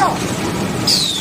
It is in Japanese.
よ。